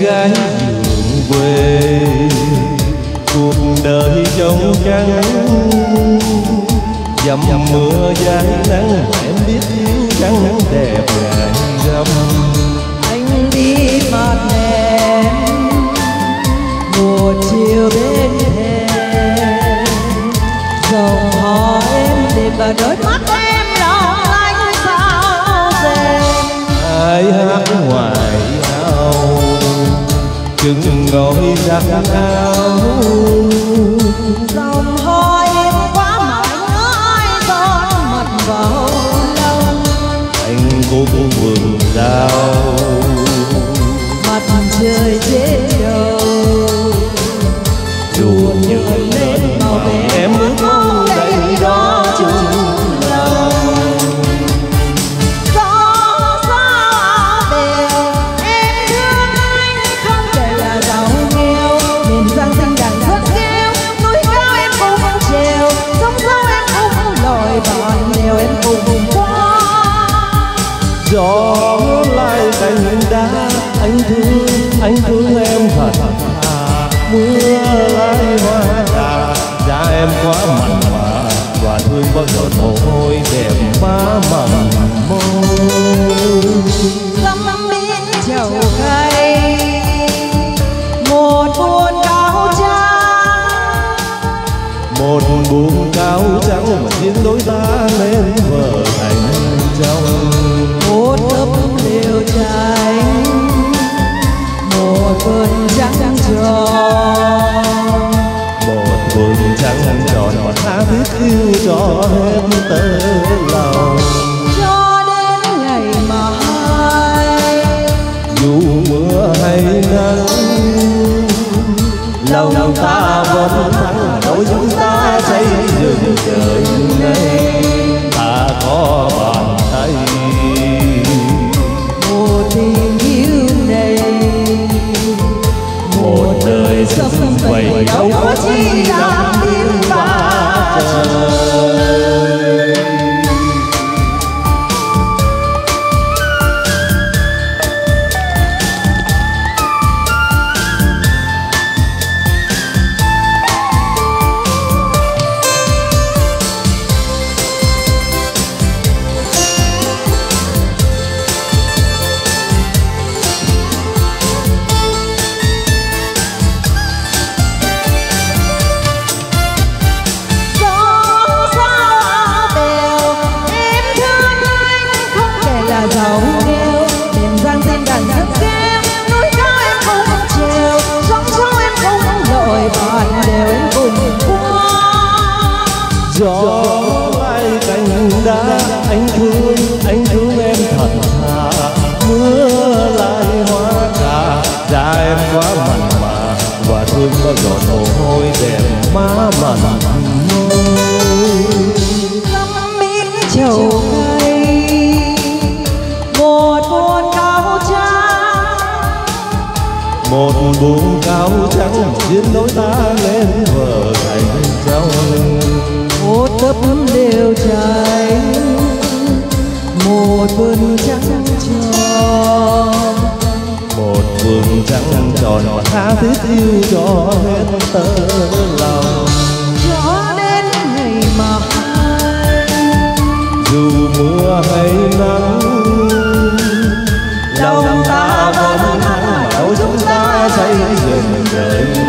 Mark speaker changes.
Speaker 1: gái vườn quê cuộc đời trong trắng. Dầm mưa dài nắng em biết yêu trắng đẹp ngàn dặm.
Speaker 2: Anh đi mặt đèn một chiều bên thềm dòng hò em đêm và đôi mắt em long lanh sao rèm
Speaker 1: ai hát ngoài chừng ngồi ra áo lai cành đá. Anh thương anh thương em thật. Mưa lai hoa. Cà da em quá mặn mà và thương có giọt mồ hôi đẹp má mặn môi
Speaker 2: chầu một buồn cao trắng
Speaker 1: một buông cao trắng mà khiến đôi ta lên vợ thành chồng biết yêu cho em tơ
Speaker 2: anh
Speaker 1: thương anh thương em thật thà. Mưa lại hoa cà da em quá mặn mà. Và thương có giọt mồ hôi đẹp má mặn môi
Speaker 2: ngắm cay một buồn cao trắng
Speaker 1: một buông cao trắng khiến đôi ta lên vợ thành chồng
Speaker 2: một tấp đều một vườn trắng tròn
Speaker 1: một vườn trắng tròn mà tha thiết yêu cho hết tơ lòng
Speaker 2: cho đến ngày mai
Speaker 1: dù mưa hay nắng lòng ta vẫn thắng mà đâu chúng ta xây dựng đời